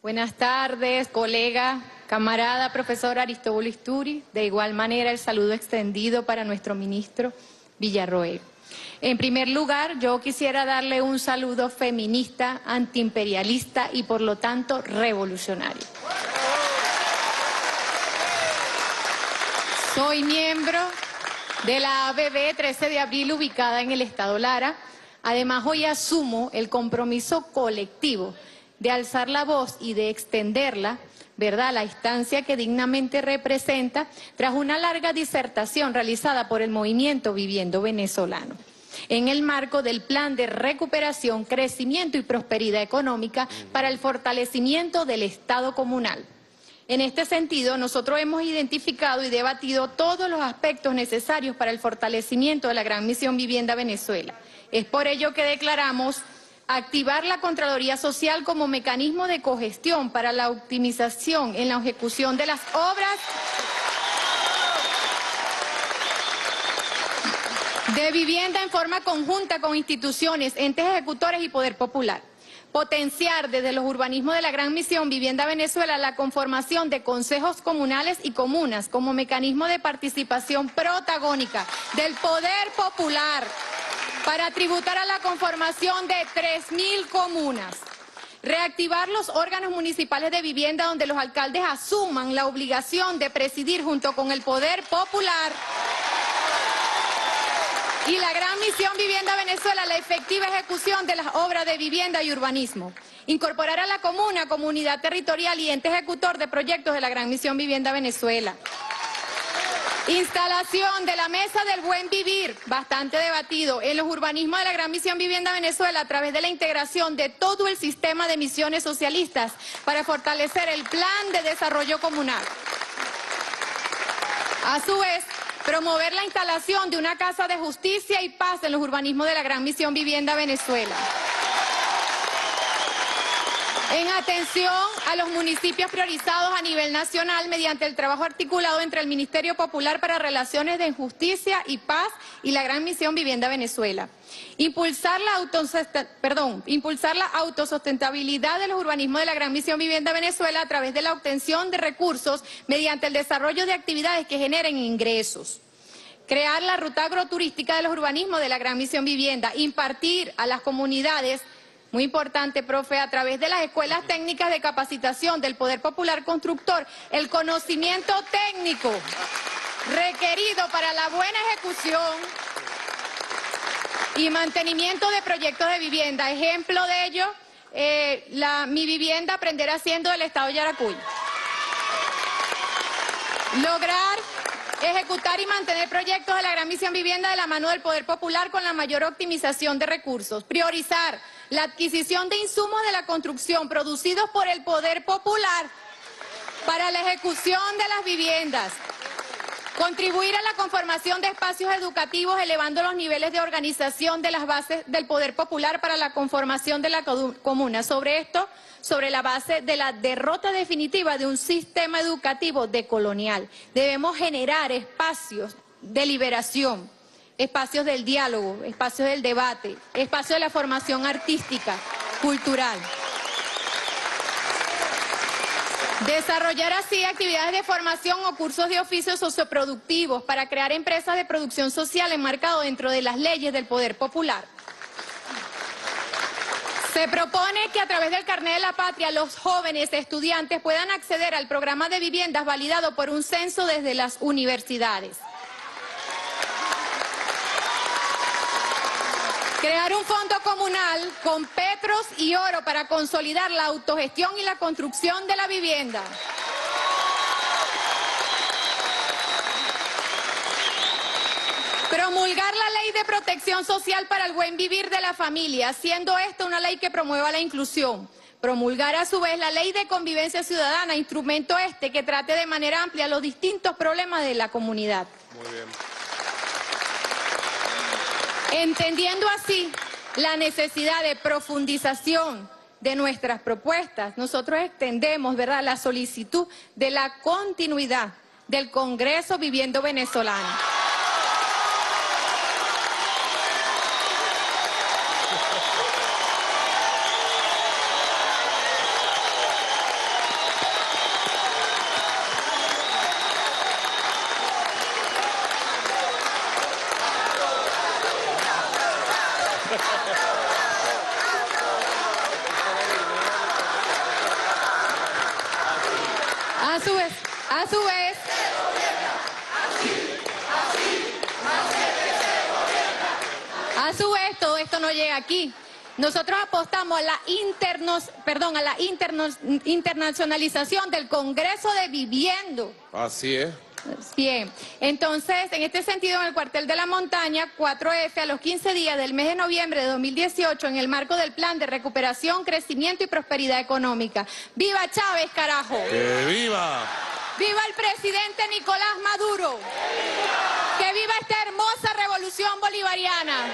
Buenas tardes, colega, camarada, profesor Aristóbulo Isturi. De igual manera, el saludo extendido para nuestro ministro Villarroel. En primer lugar, yo quisiera darle un saludo feminista, antiimperialista y por lo tanto revolucionario. Soy miembro de la ABB 13 de abril ubicada en el estado Lara Además, hoy asumo el compromiso colectivo de alzar la voz y de extenderla, ¿verdad?, la instancia que dignamente representa tras una larga disertación realizada por el movimiento Viviendo Venezolano en el marco del Plan de Recuperación, Crecimiento y Prosperidad Económica para el fortalecimiento del Estado comunal. En este sentido, nosotros hemos identificado y debatido todos los aspectos necesarios para el fortalecimiento de la Gran Misión Vivienda Venezuela es por ello que declaramos activar la Contraloría Social como mecanismo de cogestión para la optimización en la ejecución de las obras de vivienda en forma conjunta con instituciones, entes ejecutores y poder popular. Potenciar desde los urbanismos de la Gran Misión Vivienda Venezuela la conformación de consejos comunales y comunas como mecanismo de participación protagónica del poder popular para tributar a la conformación de 3.000 comunas. Reactivar los órganos municipales de vivienda donde los alcaldes asuman la obligación de presidir junto con el poder popular. Y la gran misión Vivienda Venezuela, la efectiva ejecución de las obras de vivienda y urbanismo. Incorporar a la comuna, comunidad territorial y ente ejecutor de proyectos de la gran misión Vivienda Venezuela. Instalación de la Mesa del Buen Vivir, bastante debatido, en los urbanismos de la Gran Misión Vivienda Venezuela a través de la integración de todo el sistema de misiones socialistas para fortalecer el plan de desarrollo comunal. A su vez, promover la instalación de una casa de justicia y paz en los urbanismos de la Gran Misión Vivienda Venezuela. En atención a los municipios priorizados a nivel nacional mediante el trabajo articulado entre el Ministerio Popular para Relaciones de Justicia y Paz y la Gran Misión Vivienda Venezuela. Impulsar la, perdón, impulsar la autosustentabilidad de los urbanismos de la Gran Misión Vivienda Venezuela a través de la obtención de recursos mediante el desarrollo de actividades que generen ingresos crear la ruta agroturística de los urbanismos de la Gran Misión Vivienda, impartir a las comunidades muy importante, profe, a través de las escuelas técnicas de capacitación del Poder Popular Constructor, el conocimiento técnico requerido para la buena ejecución y mantenimiento de proyectos de vivienda. Ejemplo de ello, eh, la, mi vivienda aprender haciendo del Estado Yaracuy. Lograr ejecutar y mantener proyectos de la Gran Misión Vivienda de la mano del Poder Popular con la mayor optimización de recursos. Priorizar la adquisición de insumos de la construcción producidos por el Poder Popular para la ejecución de las viviendas. Contribuir a la conformación de espacios educativos elevando los niveles de organización de las bases del poder popular para la conformación de la comuna. Sobre esto, sobre la base de la derrota definitiva de un sistema educativo decolonial. Debemos generar espacios de liberación, espacios del diálogo, espacios del debate, espacios de la formación artística, cultural. Desarrollar así actividades de formación o cursos de oficios socioproductivos para crear empresas de producción social enmarcado dentro de las leyes del poder popular. Se propone que a través del carnet de la patria los jóvenes estudiantes puedan acceder al programa de viviendas validado por un censo desde las universidades. Crear un fondo comunal con petros y oro para consolidar la autogestión y la construcción de la vivienda. Promulgar la ley de protección social para el buen vivir de la familia, siendo esta una ley que promueva la inclusión. Promulgar a su vez la ley de convivencia ciudadana, instrumento este que trate de manera amplia los distintos problemas de la comunidad. Muy bien. Entendiendo así la necesidad de profundización de nuestras propuestas, nosotros extendemos, ¿verdad?, la solicitud de la continuidad del Congreso Viviendo Venezolano. A su vez, a su vez. A su vez, todo esto no llega aquí. Nosotros apostamos a la, internos, perdón, a la internos- internacionalización del Congreso de Viviendo. Así es. Bien, entonces, en este sentido, en el cuartel de la montaña, 4F, a los 15 días del mes de noviembre de 2018, en el marco del Plan de Recuperación, Crecimiento y Prosperidad Económica. ¡Viva Chávez, carajo! ¡Que viva! ¡Viva el presidente Nicolás Maduro! ¡Que viva esta hermosa revolución bolivariana!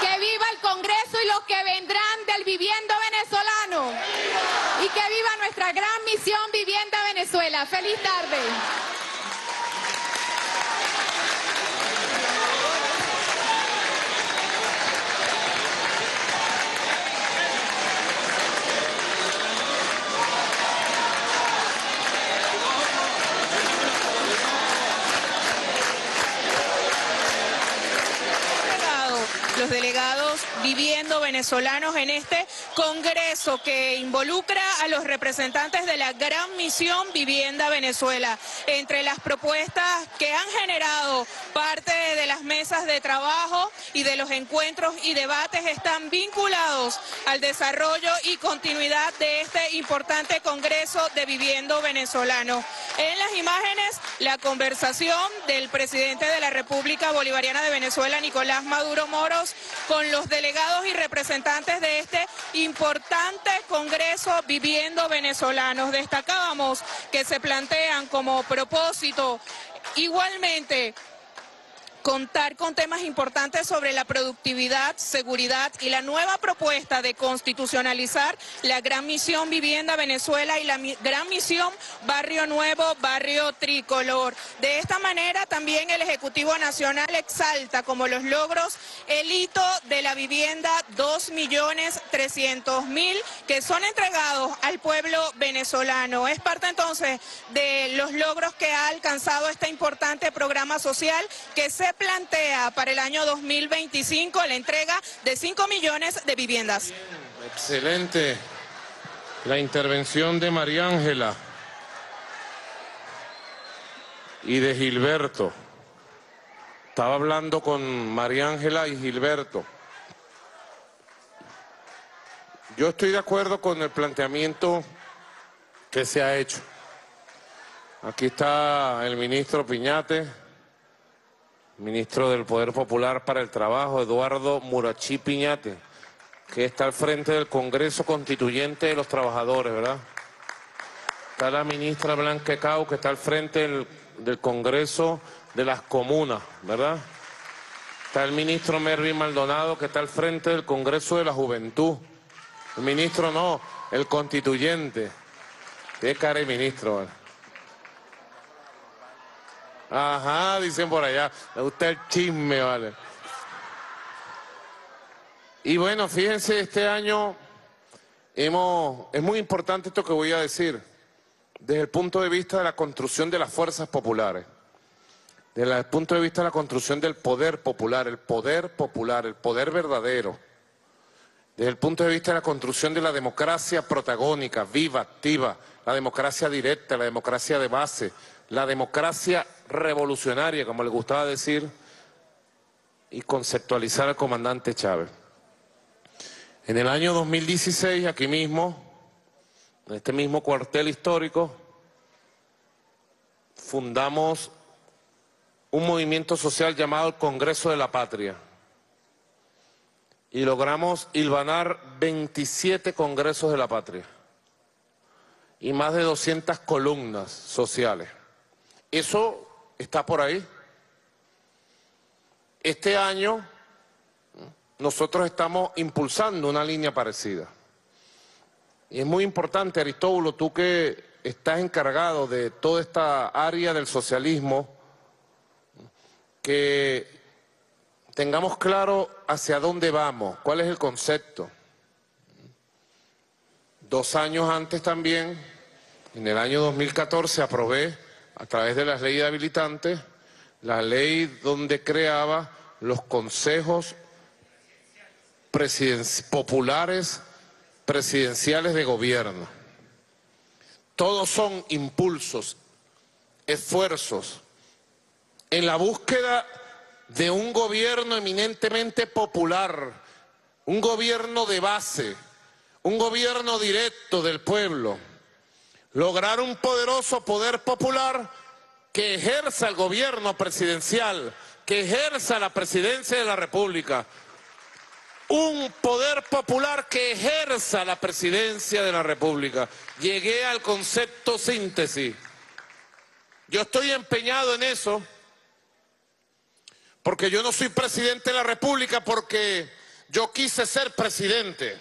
¡Que viva el Congreso y los que vendrán del viviendo venezolano! ¡Y que viva nuestra gran misión Vivienda Venezuela! ¡Feliz tarde! delegado, los delegados viviendo venezolanos en este congreso que involucra a los representantes de la gran misión Vivienda Venezuela. Entre las propuestas que han generado parte de las mesas de trabajo y de los encuentros y debates están vinculados al desarrollo y continuidad de este importante congreso de viviendo venezolano. En las imágenes, la conversación del presidente de la República Bolivariana de Venezuela, Nicolás Maduro Moros, con los delegados y representantes de este importante Congreso Viviendo Venezolanos. Destacábamos que se plantean como propósito igualmente contar con temas importantes sobre la productividad, seguridad y la nueva propuesta de constitucionalizar la gran misión Vivienda Venezuela y la gran misión Barrio Nuevo, Barrio Tricolor. De esta manera también el Ejecutivo Nacional exalta como los logros el hito de la vivienda 2.300.000 que son entregados al pueblo venezolano. Es parte entonces de los logros que ha alcanzado este importante programa social que se plantea para el año 2025 la entrega de 5 millones de viviendas. Excelente. La intervención de María Ángela y de Gilberto. Estaba hablando con María Ángela y Gilberto. Yo estoy de acuerdo con el planteamiento que se ha hecho. Aquí está el ministro Piñate, ministro del Poder Popular para el Trabajo, Eduardo Murachí Piñate, que está al frente del Congreso Constituyente de los Trabajadores, ¿verdad? Está la ministra Blanca Cau, que está al frente del, Congreso de las Comunas, ¿verdad? Está el ministro Mervin Maldonado, que está al frente del Congreso de la Juventud. El ministro no, el constituyente. Tiene cara de ministro, ¿vale? Ajá, dicen por allá. Me gusta el chisme, ¿vale? Y bueno, fíjense, este año hemos, es muy importante esto que voy a decir, desde el punto de vista de la construcción de las fuerzas populares, desde el punto de vista de la construcción del poder popular, el poder popular, el poder verdadero, desde el punto de vista de la construcción de la democracia protagónica, viva, activa, la democracia directa, la democracia de base, la democracia revolucionaria, como le gustaba decir, y conceptualizar al comandante Chávez. En el año 2016, aquí mismo, en este mismo cuartel histórico, fundamos un movimiento social llamado el Congreso de la Patria. Y logramos hilvanar 27 congresos de la patria y más de 200 columnas sociales. Eso está por ahí. Este año nosotros estamos impulsando una línea parecida. Y es muy importante, Aristóbulo, tú que estás encargado de toda esta área del socialismo, que tengamos claro hacia dónde vamos, cuál es el concepto. Dos años antes también, en el año 2014, aprobé, a través de las leyes habilitantes, la ley donde creaba los consejos populares presidenciales de gobierno. Todos son impulsos, esfuerzos en la búsqueda de un gobierno eminentemente popular, un gobierno de base, un gobierno directo del pueblo, lograr un poderoso poder popular que ejerza el gobierno presidencial, que ejerza la presidencia de la República, un poder popular que ejerza la presidencia de la República. Llegué al concepto síntesis. Yo estoy empeñado en eso porque yo no soy presidente de la República porque yo quise ser presidente,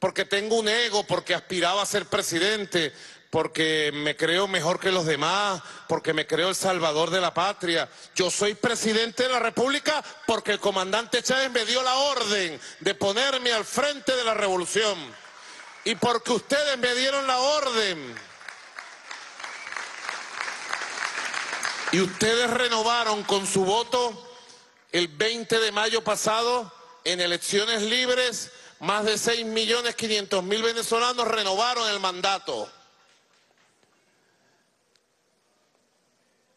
porque tengo un ego, porque aspiraba a ser presidente, porque me creo mejor que los demás, porque me creo el salvador de la patria. Yo soy presidente de la República porque el comandante Chávez me dio la orden de ponerme al frente de la revolución. Y porque ustedes me dieron la orden. Y ustedes renovaron con su voto el 20 de mayo pasado en elecciones libres, más de 6.500.000 venezolanos renovaron el mandato.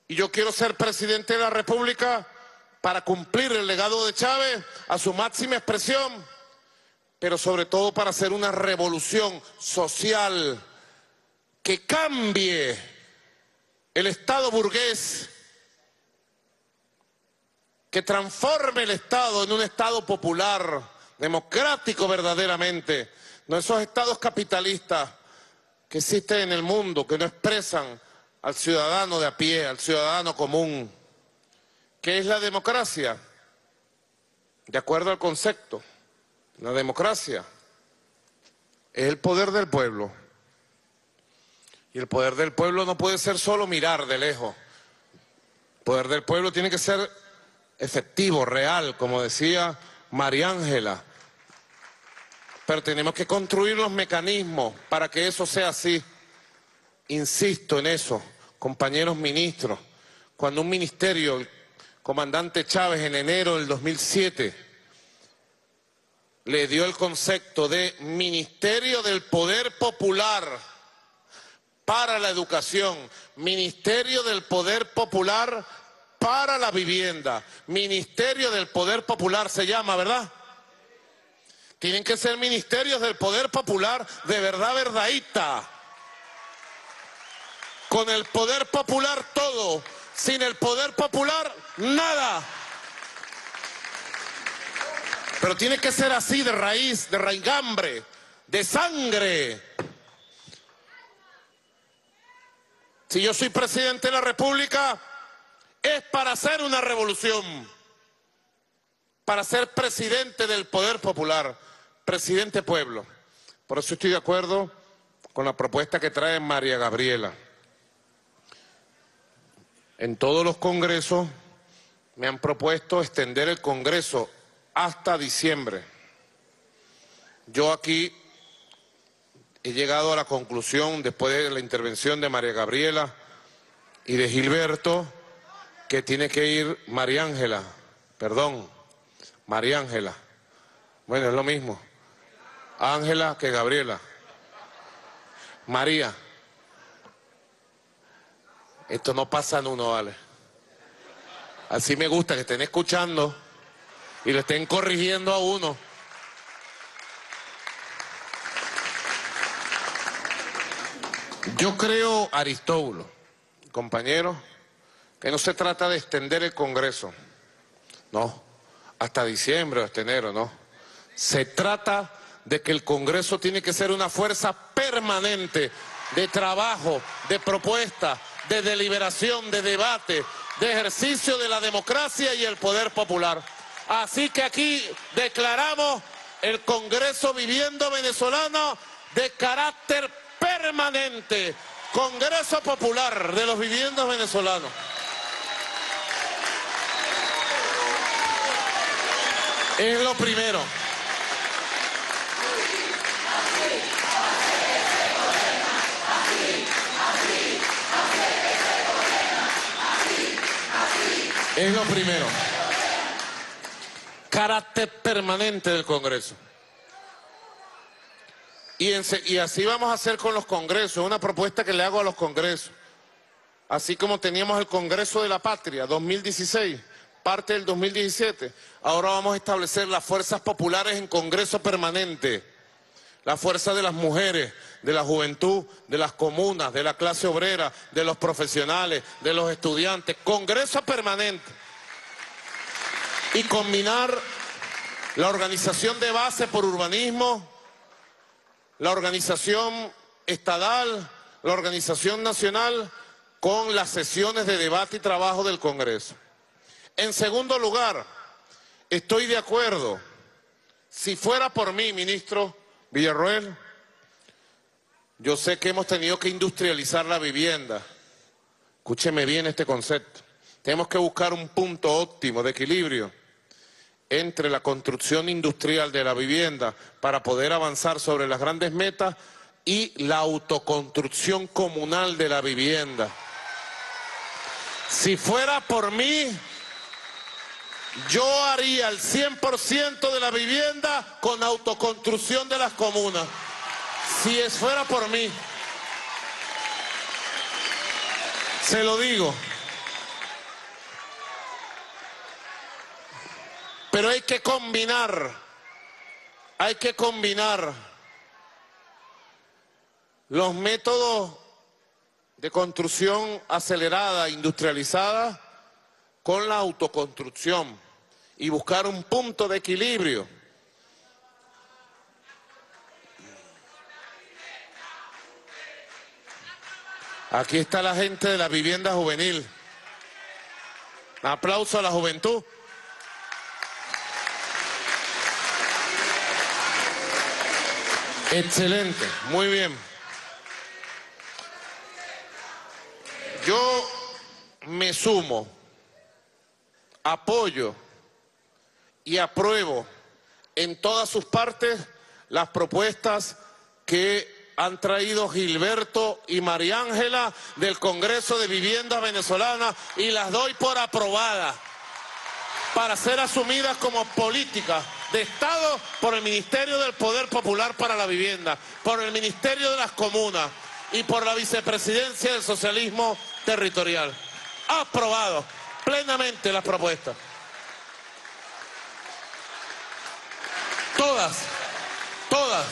Y yo quiero ser presidente de la República para cumplir el legado de Chávez a su máxima expresión, pero sobre todo para hacer una revolución social que cambie el Estado burgués, que transforme el Estado en un Estado popular, democrático verdaderamente, no esos estados capitalistas que existen en el mundo, que no expresan al ciudadano de a pie, al ciudadano común. ¿Qué es la democracia? De acuerdo al concepto, la democracia es el poder del pueblo. Y el poder del pueblo no puede ser solo mirar de lejos. El poder del pueblo tiene que ser efectivo, real, como decía María Ángela. Pero tenemos que construir los mecanismos para que eso sea así. Insisto en eso compañeros ministros, cuando un ministerio, el comandante Chávez en enero del 2007, le dio el concepto de Ministerio del Poder Popular para la Educación, Ministerio del Poder Popular para la Vivienda, Ministerio del Poder Popular se llama, ¿verdad? Tienen que ser ministerios del Poder Popular de verdad verdadita con el poder popular todo, sin el poder popular nada. Pero tiene que ser así de raíz, de raigambre, de sangre. Si yo soy presidente de la República, es para hacer una revolución, para ser presidente del poder popular, presidente pueblo. Por eso estoy de acuerdo con la propuesta que trae María Gabriela. En todos los congresos me han propuesto extender el congreso hasta diciembre. Yo aquí he llegado a la conclusión, después de la intervención de María Gabriela y de Gilberto, que tiene que ir María Ángela, perdón, María Ángela. Bueno, es lo mismo. Ángela que Gabriela. María. Esto no pasa en uno, vale. Así me gusta que estén escuchando y lo estén corrigiendo a uno. Yo creo, Aristóbulo, compañero que no se trata de extender el Congreso, no, hasta diciembre o hasta enero, no. Se trata de que el Congreso tiene que ser una fuerza permanente de trabajo, de propuesta, de deliberación, de debate, de ejercicio de la democracia y el poder popular. Así que aquí declaramos el Congreso Viviendo Venezolano de carácter permanente, Congreso Popular de los Viviendos Venezolanos. Es lo primero. Es lo primero. Carácter permanente del Congreso. Y, así vamos a hacer con los congresos, una propuesta que le hago a los congresos. Así como teníamos el Congreso de la Patria 2016, parte del 2017, ahora vamos a establecer las fuerzas populares en Congreso permanente. La fuerza de las mujeres, de la juventud, de las comunas, de la clase obrera, de los profesionales, de los estudiantes. Congreso permanente. Y combinar la organización de base por urbanismo, la organización estadal, la organización nacional, con las sesiones de debate y trabajo del Congreso. En segundo lugar, estoy de acuerdo, si fuera por mí, ministro, Villarroel, yo sé que hemos tenido que industrializar la vivienda. Escúcheme bien este concepto. Tenemos que buscar un punto óptimo de equilibrio entre la construcción industrial de la vivienda para poder avanzar sobre las grandes metas y la autoconstrucción comunal de la vivienda. Si fuera por mí, yo haría el 100% de la vivienda con autoconstrucción de las comunas. Si es fuera por mí, se lo digo. Pero hay que combinar, hay que combinar los métodos de construcción acelerada, industrializada, con la autoconstrucción y buscar un punto de equilibrio. Aquí está la gente de la vivienda juvenil. aplauso a la juventud. Excelente, muy bien. Yo me sumo apoyo y apruebo en todas sus partes las propuestas que han traído Gilberto y María Ángela del Congreso de Vivienda Venezolana y las doy por aprobadas para ser asumidas como políticas de Estado por el Ministerio del Poder Popular para la Vivienda, por el Ministerio de las Comunas y por la Vicepresidencia del Socialismo Territorial. Aprobado plenamente las propuestas. Todas, todas.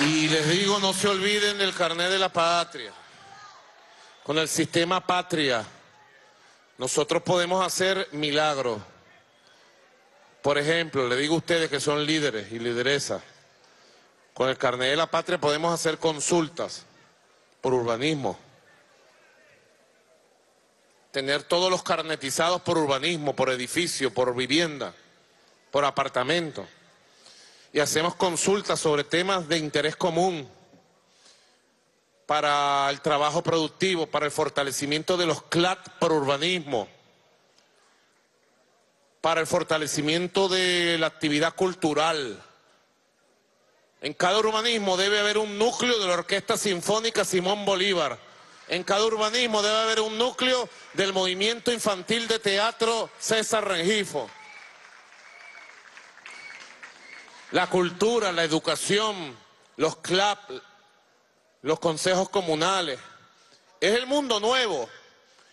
Y les digo, no se olviden del carnet de la patria. Con el sistema patria, nosotros podemos hacer milagros. Por ejemplo, le digo a ustedes que son líderes y lideresas, con el carnet de la patria podemos hacer consultas por urbanismo, tener todos los carnetizados por urbanismo, por edificio, por vivienda, por apartamento, y hacemos consultas sobre temas de interés común para el trabajo productivo, para el fortalecimiento de los CLAT por urbanismo para el fortalecimiento de la actividad cultural. En cada urbanismo debe haber un núcleo de la Orquesta Sinfónica Simón Bolívar. En cada urbanismo debe haber un núcleo del movimiento infantil de teatro César Rengifo. La cultura, la educación, los CLAP, los consejos comunales. Es el mundo nuevo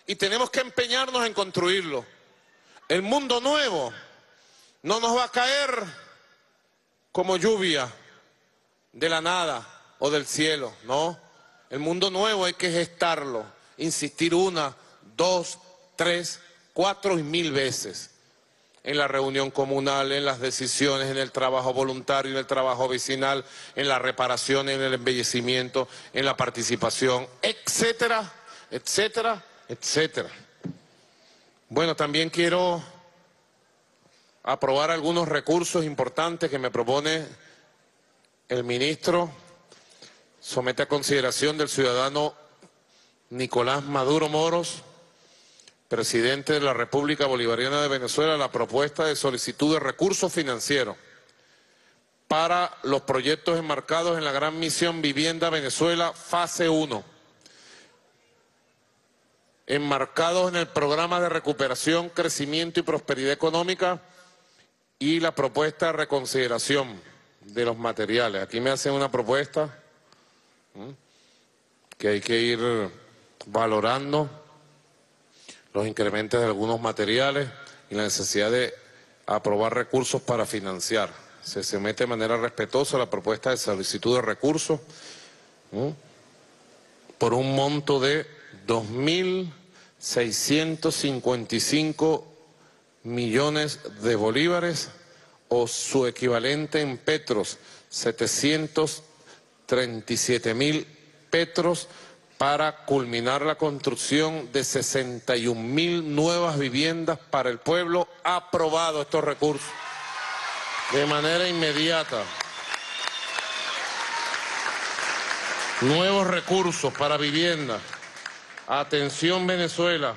y tenemos que empeñarnos en construirlo. El mundo nuevo no nos va a caer como lluvia de la nada o del cielo, no. El mundo nuevo hay que gestarlo, insistir una, dos, tres, cuatro y mil veces en la reunión comunal, en las decisiones, en el trabajo voluntario, en el trabajo vecinal, en la reparación, en el embellecimiento, en la participación, etcétera, etcétera, etcétera. Bueno, también quiero aprobar algunos recursos importantes que me propone el ministro. Somete a consideración del ciudadano Nicolás Maduro Moros, presidente de la República Bolivariana de Venezuela, la propuesta de solicitud de recursos financieros para los proyectos enmarcados en la Gran Misión Vivienda Venezuela, fase 1 enmarcados en el programa de recuperación, crecimiento y prosperidad económica y la propuesta de reconsideración de los materiales. Aquí me hacen una propuesta que hay que ir valorando los incrementos de algunos materiales y la necesidad de aprobar recursos para financiar. Se, se mete de manera respetuosa la propuesta de solicitud de recursos por un monto de 2.655 millones de bolívares o su equivalente en petros, 737 mil petros para culminar la construcción de 61 mil nuevas viviendas para el pueblo, aprobado estos recursos de manera inmediata. Nuevos recursos para vivienda. Atención Venezuela,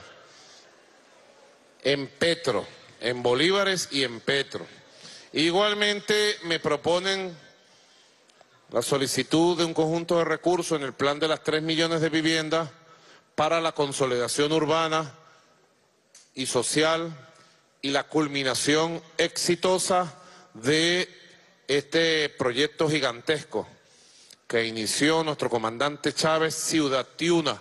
en Petro, en Bolívares y en Petro. Igualmente me proponen la solicitud de un conjunto de recursos en el plan de las tres millones de viviendas para la consolidación urbana y social y la culminación exitosa de este proyecto gigantesco que inició nuestro comandante Chávez, Ciudad Tiuna,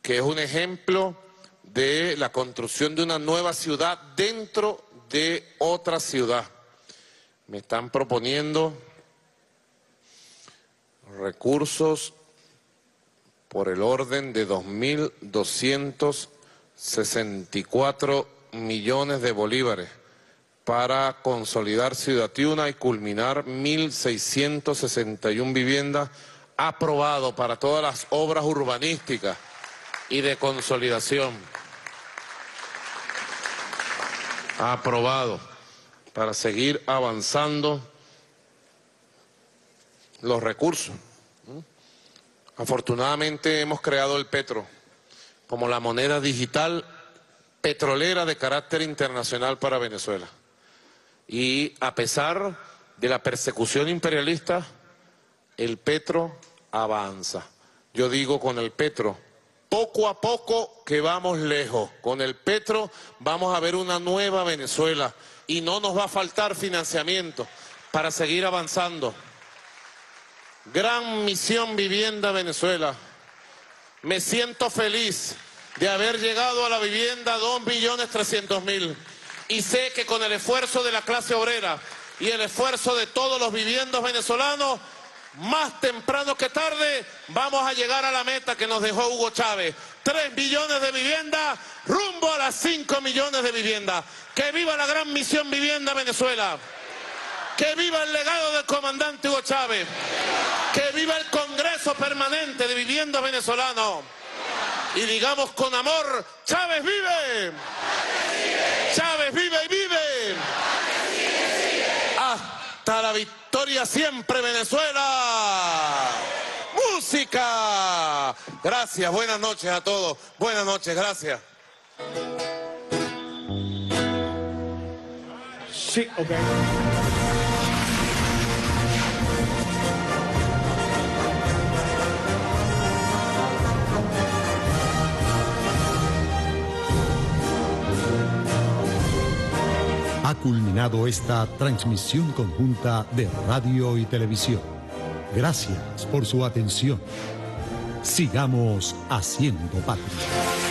que es un ejemplo de la construcción de una nueva ciudad dentro de otra ciudad. Me están proponiendo recursos por el orden de 2.264 millones de bolívares para consolidar Ciudad Tiuna y culminar 1.661 viviendas aprobado para todas las obras urbanísticas y de consolidación. Aprobado para seguir avanzando los recursos. Afortunadamente hemos creado el petro como la moneda digital petrolera de carácter internacional para Venezuela. Y a pesar de la persecución imperialista, el petro avanza. Yo digo con el petro poco a poco que vamos lejos. Con el Petro vamos a ver una nueva Venezuela y no nos va a faltar financiamiento para seguir avanzando. Gran misión vivienda Venezuela. Me siento feliz de haber llegado a la vivienda 2.300.000 y sé que con el esfuerzo de la clase obrera y el esfuerzo de todos los viviendas venezolanos más temprano que tarde vamos a llegar a la meta que nos dejó Hugo Chávez. Tres millones de viviendas rumbo a las cinco millones de viviendas. Que viva la gran misión Vivienda Venezuela. Que viva el legado del comandante Hugo Chávez. Que viva el Congreso Permanente de Vivienda Venezolano. Y digamos con amor, Chávez vive. Chávez vive y vive. Hasta la victoria siempre Venezuela. Música. Gracias, buenas noches a todos. Buenas noches, gracias. Sí, ok. Ha culminado esta transmisión conjunta de radio y televisión. Gracias por su atención. Sigamos haciendo patria.